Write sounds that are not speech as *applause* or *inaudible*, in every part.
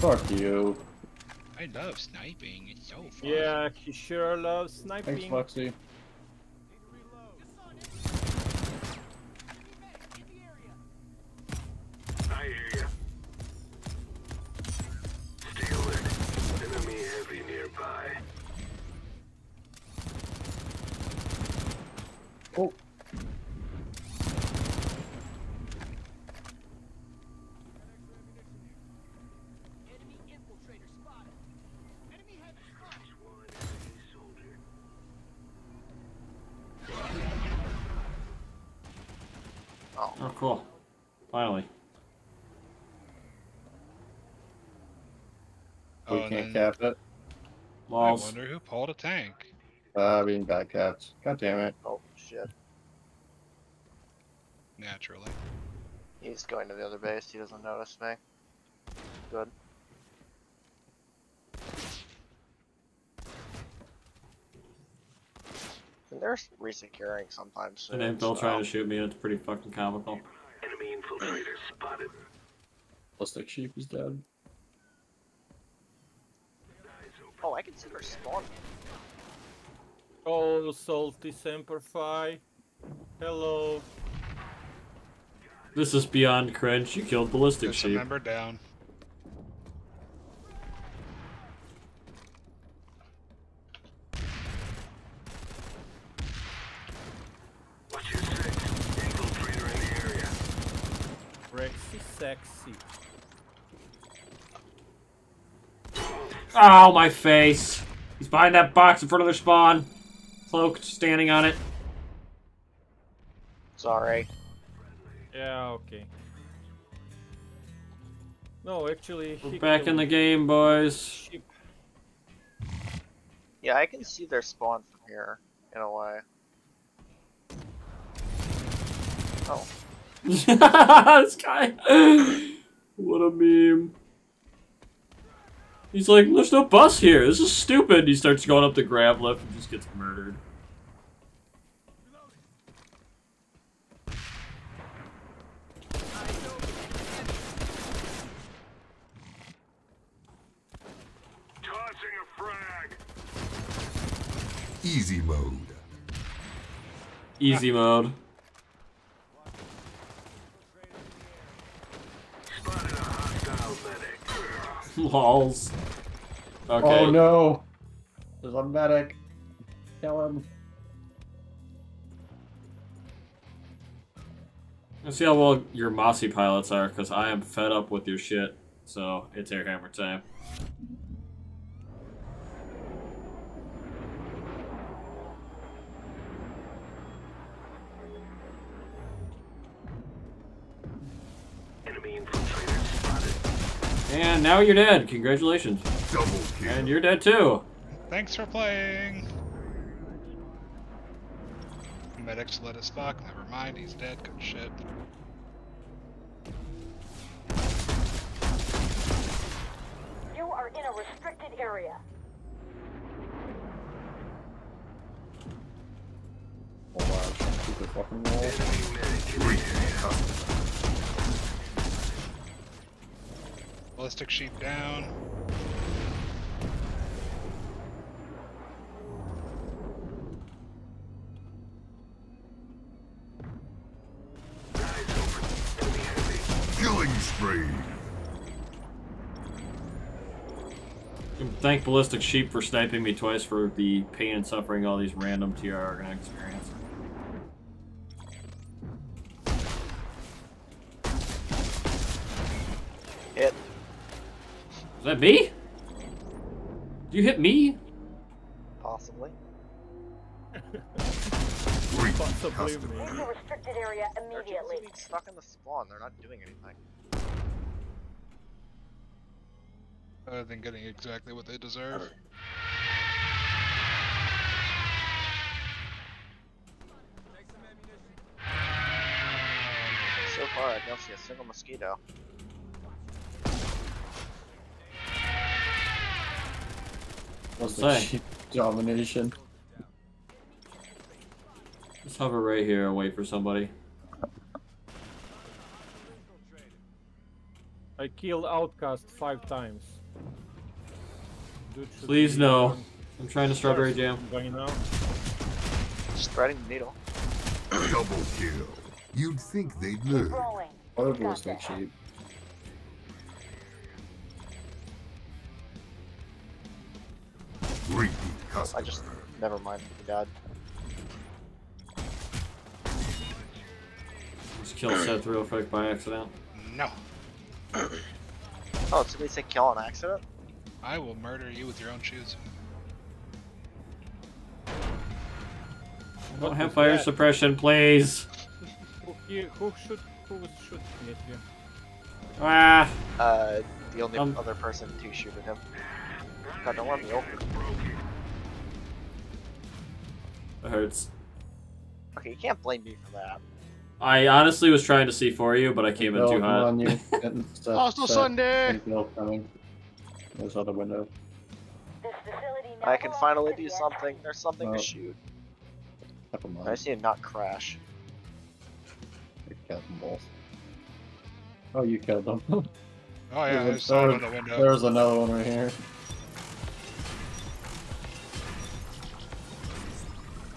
Fuck you. I love sniping. It's so fun. Yeah, he sure loves sniping. Thanks, sniping. Foxy. Oh, cool. Finally. Oh, we can't then cap it. I wonder who pulled a tank. Uh, being bad caps. God damn it. oh shit. Naturally. He's going to the other base. He doesn't notice me. Good. They're resecuring sometimes soon. And Infil so- try to shoot me, and it's pretty fucking comical. Enemy infiltrator spotted. Ballistic sheep is dead. Oh, I can see their spawn. Oh, salty semper fi. Hello. This is beyond cringe. You killed ballistic There's a sheep. member down. Watch your six. Infiltrator in the area. Rexy sexy. Ow, my face! He's behind that box in front of their spawn. Cloaked, standing on it. Sorry. Yeah, okay. No, actually, We're he back in the game, boys. sheep. Yeah, I can see their spawn from here, in a way. Oh, *laughs* this guy. What a meme. He's like, there's no bus here. This is stupid. He starts going up the grab lift and just gets murdered. Tossing a frag. Easy mode. Easy mode. Spotted a hostile medic. *laughs* Lols. Okay. Oh no! There's a medic. Kill him. Let's see how well your Mossy pilots are, because I am fed up with your shit. So, it's time. Enemy infiltrator spotted. And now you're dead. Congratulations. Double kill. And you're dead too. Thanks for playing. Medics let us fuck. Never mind, he's dead. Good shit. You are in a restricted area. Oh wow, stupid fucking wall. Enemy medic in. Ballistic sheep down. Thank Ballistic Sheep for sniping me twice for the pain and suffering all these random TR are gonna experience. hit. Is that me? Did you hit me? Possibly. Great Possibly custom. me. The restricted area immediately. They're just immediately. being stuck in the spawn. They're not doing anything. Other than getting exactly what they deserve. So far, I don't see a single mosquito. What's the domination? Just hover right here and wait for somebody. I killed Outcast five times. Dude should Please no. I'm trying to strawberry jam. By now. Just threading the needle. Double kill. You'd think they'd Keep learn. rolling. What a Got sheep. Repeat I just never mind the dad. Just kill Seth real quick by accident. No. Oh, did we say kill on accident? I will murder you with your own shoes. Don't have fire that? suppression, please. Who, who should who was shooting at you? Ah, Uh, the only Um. other person to shoot at him. God, don't let me open. that hurts. Okay, you can't blame me for that. I honestly was trying to see for you, but I came in too come hot. on, you. *laughs* Getting stuff Hostile set. Sunday! Think There's other window. This facility now I can finally do something. There's something Oh. to shoot. Never mind. I see need to not crash. You killed them both. Oh, you killed them. Oh yeah, I There's saw it a- on the window. There's another one right here.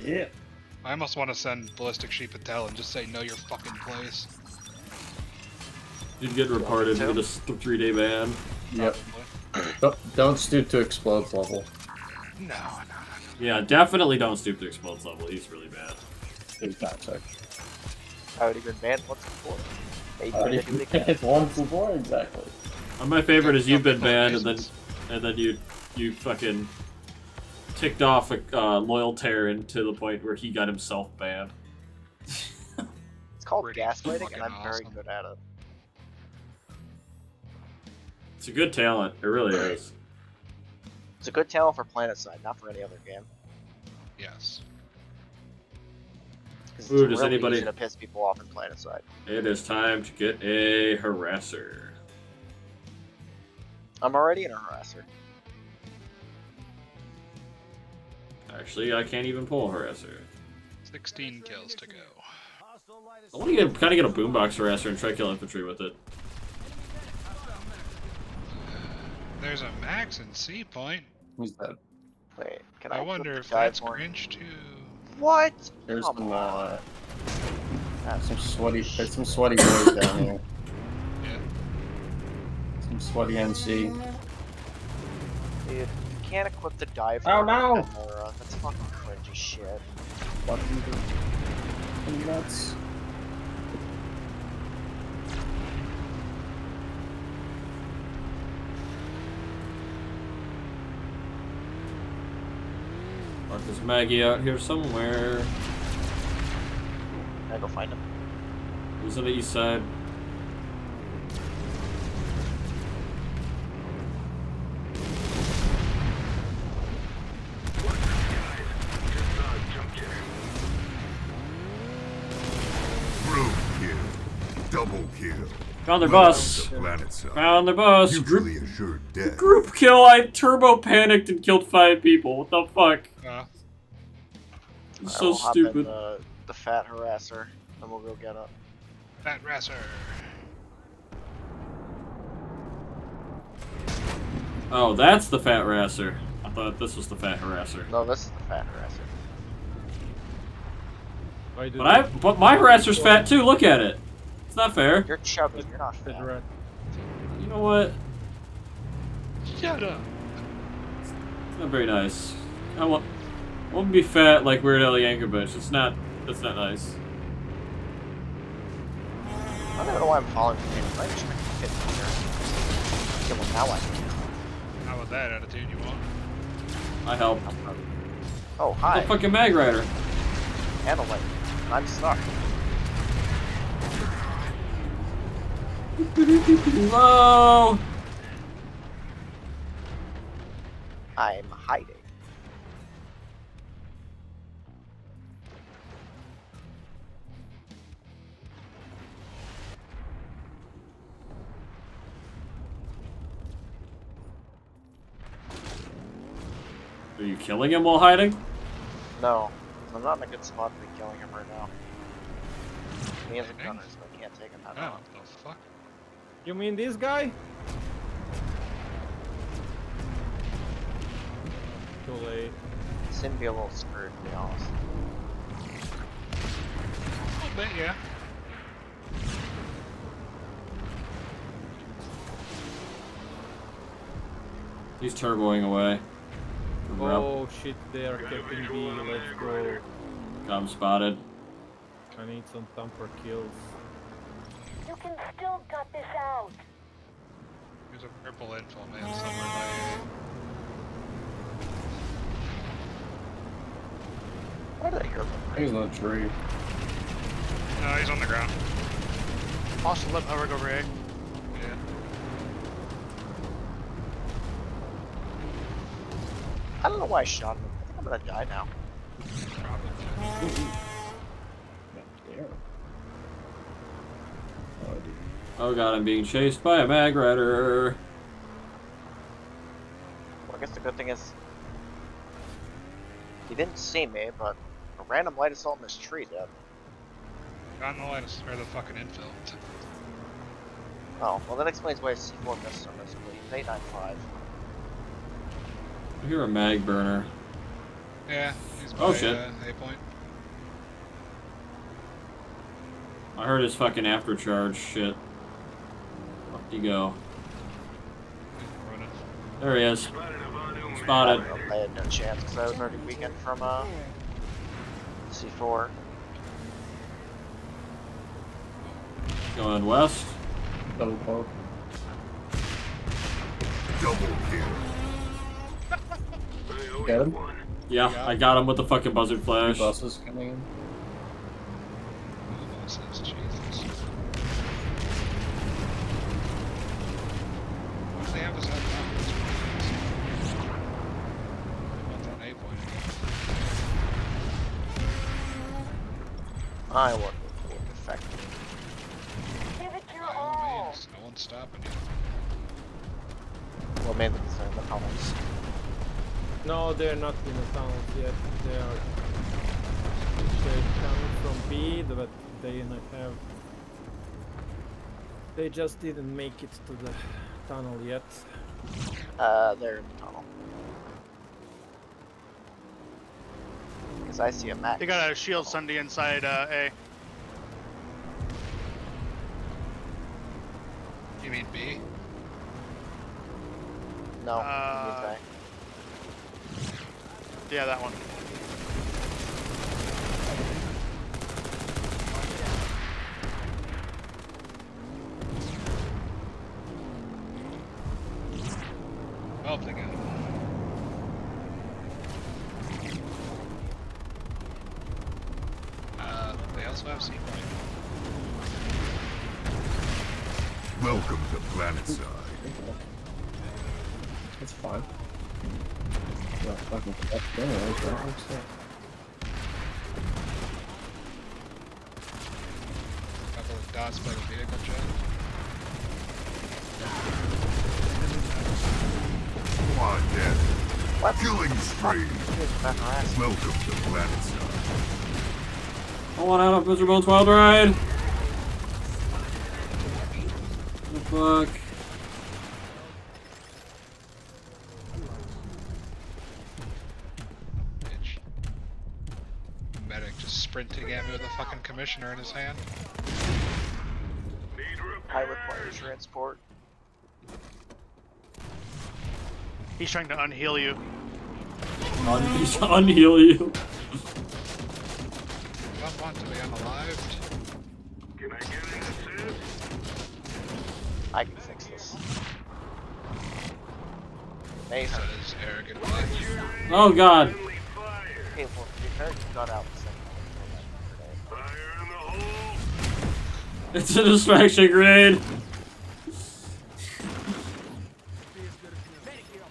Yeah. I almost want to send Ballistic Sheep a tell and just say know your fucking place. You'd get reported, Too? get a s- three day ban. Yep. Probably. Don't, don't stoop to explodes level. No, no, no. Yeah, definitely don't stoop to explodes level. He's really bad. It's toxic. I would have been banned once before. Hey, Uh, did it do it again. it's one before exactly. Uh, my favorite is you've been banned, and then and then you you fucking ticked off a uh, loyal Terran to the point where he got himself banned. *laughs* It's called Pretty gaslighting, and I'm very good at it. It's a good talent. It really is. It's a good talent for Planetside, not for any other game. Yes. 'Cause Ooh, it's does anybody- to piss people off in Planetside. It is time to get a harasser. I'm already in a harasser. Actually, I can't even pull a harasser. 16 kills to go. I want to get kind of get a boombox harasser and try kill infantry with it. There's a max in C point. Who's that? Wait, can I? I wonder if that's more? Grinch too. What? There's Come some, on. uh, some sweaty, there's some sweaty boys down here. *laughs* Yeah. Some sweaty NC. Dude, you can't equip the dive. Oh, for no! That's fucking cringe as shit. Fucking fucking nuts. Marcus Maggie out here somewhere. Can I go find him? He's on the east side. Road kill. Double. Found their bus. Planetside. Found their bus. Group, Mutually assured death. group kill. I turbo panicked and killed five people. What the fuck? Uh, I So will hop in stupid. The, the fat harasser, and we'll go get it. Fat Rasser. Oh, that's the fat harasser. I thought this was the fat harasser. No, this is the fat harasser. Why did But I, but my harasser's fat too. Look at it. It's not fair. You're chubby. You're not fat. You know what? Shut up. It's not very nice. I want, I want be fat like Weird Al Yankovic. It's not. That's not nice. I don't know why I'm falling for him. I'm just trying to hit him here. Okay, well now I can. How about that attitude you want? I help. Oh, hi. The fucking Mag Rider. Handle it. I'm stuck. *laughs* Whoa! I'm hiding. Are you killing him while hiding? No, I'm not in a good spot to be killing him right now. He has a gunner, so I can't take him out. Oh, the fuck? You mean this guy? Too late. Seem to be a little screwed, to be honest. A little bit, yeah. He's turboing away. From Rep. Oh shit, they are keeping B. Let's go. Got him spotted. I need some thumper kills. You can still cut this out. There's a purple info man somewhere by Where did I hear them? He's on a tree. No, he's on the ground. Also, let Howard over A. Yeah. I don't know why I shot him. I think I'm gonna die now. Probably. God. Oh. Oh god, I'm being chased by a mag rider. Well, I guess the good thing is he didn't see me, but a random light assault in this tree did. Got in the line of- or the fucking infill. Oh, well that explains why C4 missed so miserably. He's 895. I hear a mag burner. Yeah, he's by Oh, shit. Uh, A point. I heard his fucking aftercharge shit. Up you go. There he is. Spotted a Von Neumann. Spotted. I had no chance because I was already weakened from uh, C4. Going west. Double poke. Double kill. I owe Get him? Yeah, Yeah. I got him with the fucking buzzard Two flash. buses coming in. Oh, this is Jesus. Why do they have this out now? That's on A point again. I want to be effective. Give it your By all all. means, no one's stopping you. Well, mainly concerning the tunnels. No, they're not in the tunnels yet. They are. They're coming from B, but they not have. They just didn't make it to the tunnel yet. Uh, they're in the tunnel. Because I see a map. They got a shield Sundy inside uh, A. You mean B? No, Uh, uh, Yeah, that one. Oh, they got it. Uh, they also have C point. Welcome to Planetside. It's fine. Fucking? What's that? Couple of dots by the vehicle jet. Quad death. What? Killing spree. Welcome to Planetside. I want out of. Bones Wild Ride. The fuck? Bitch. Medic just sprinting at me with a fucking commissioner in his hand. Need I repair. require transport. He's trying to unheal you. Un- *laughs* he's unheal you. You don't want to be unalived. Can I get an assist? I can fix this. Mason. Says arrogantly. Oh god. Friendly fire. Okay, well, to be you got out It's a distraction grenade.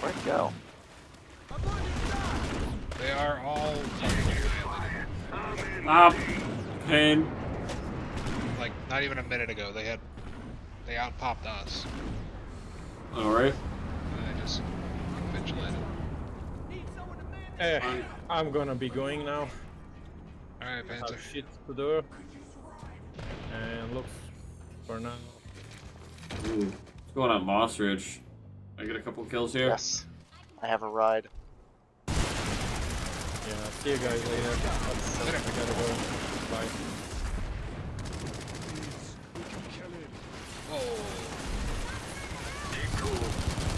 Where'd it go? They are all fucking. Ah, pain. Like, not even a minute ago, they had. They outpopped us. Alright. And they just vigilated. Eh, I'm gonna be going now. Alright, I Panther. have shit to do. And looks for now. Ooh. What's going on Moss Ridge? I get a couple kills here? Yes. I have a ride. Yeah, see you guys later. I gotta go. Bye. Whoa. Keep cool.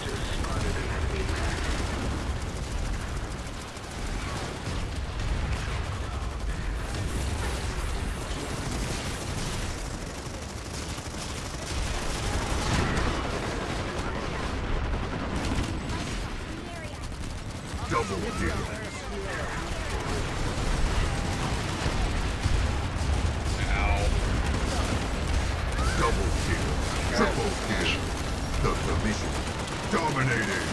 Just spotted an enemy. Double kill. Ow. Double kill. Triple kill. The submission. Dominating.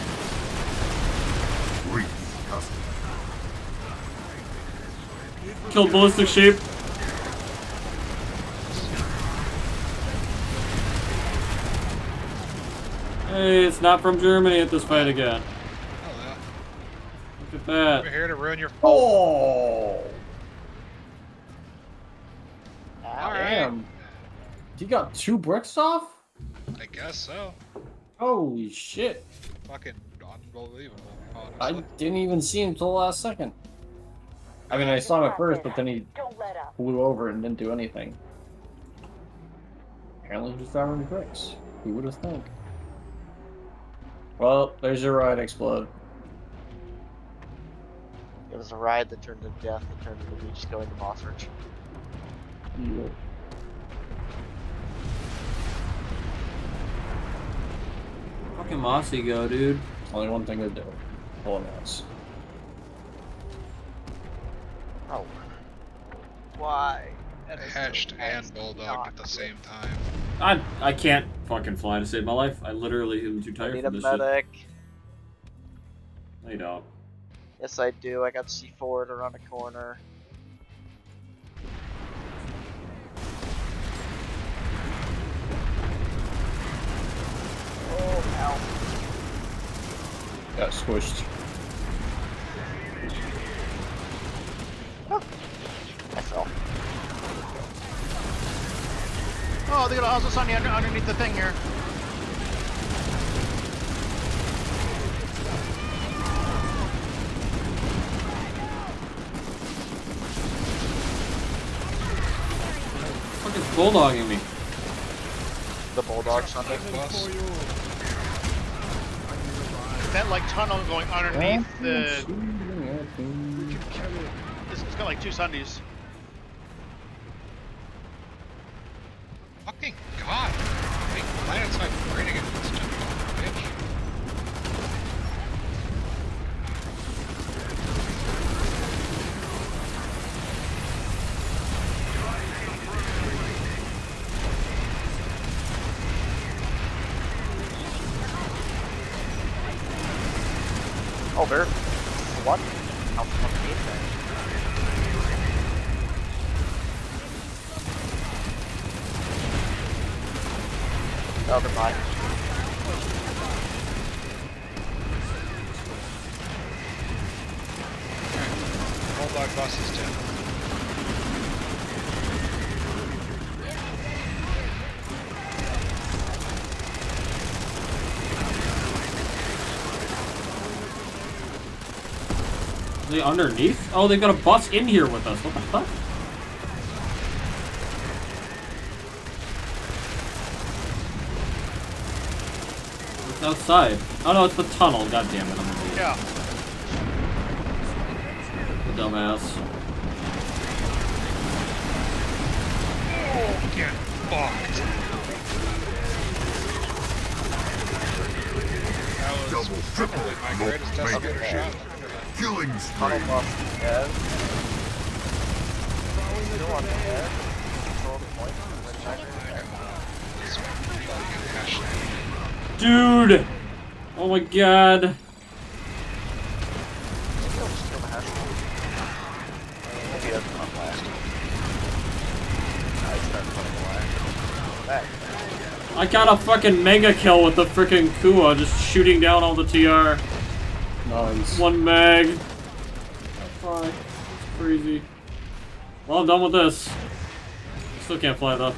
Reach. Killed Ballistic Sheep. Hey, it's not from Germany at this fight again. Uh, Hello. Look at that. We're here to ruin your. Oh, Alright. damn. You got two bricks off? I guess so. Holy shit. Fucking unbelievable, oh, I didn't even see him till the last second. I mean, I saw him at first, but then he Don't let up. flew over and didn't do anything. Apparently he was driving the bricks. Who would have thunk? Well, there's your ride, Explode. It was a ride that turned into death that turned into me just going to Mossridge. Yeah. Fucking Mossy go, dude. Only one thing to do. Pull an ass. Oh. Why? That is Hatched and nice. bulldogged Not at the good. same time. I I can't fucking fly to save my life. I literally am too I tired need for a this shit. medic. I don't. Yes, I do. I got C4 to run a corner. Oh, ow. Got squished. Oh, I fell. Oh, they got a Hazel Sunny under, underneath the thing here. Fucking bulldogging me. The bulldog's on Sundy. Bus. That like tunnel going underneath the. the. It's, it's got like two Sundies. Fucking god. Big planets vibrating at this stupid bitch. Oh, there. What? How fucking is that? Oh, goodbye. Bulldog bus is dead. Are they underneath? Oh, they've got a bus in here with us. What the fuck? It's outside. Oh no, it's the tunnel. God damn it. I'm an idiot. Yeah. The dumbass. Oh, get fucked. That was Double, triple, probably my no, greatest make estimator it. shot. Look at that. Killing Tunnel spree. bus is dead. Still on the head. Control the point. Which I This fucking hash. Dude! Oh my god. I'll just kill the hash. Maybe that's not last. I start putting away. Back. I got a fucking mega kill with the freaking Kuwa just shooting down all the TR. Nice. One mag. Fine. It's crazy. Well, I'm done with this. Still can't fly though.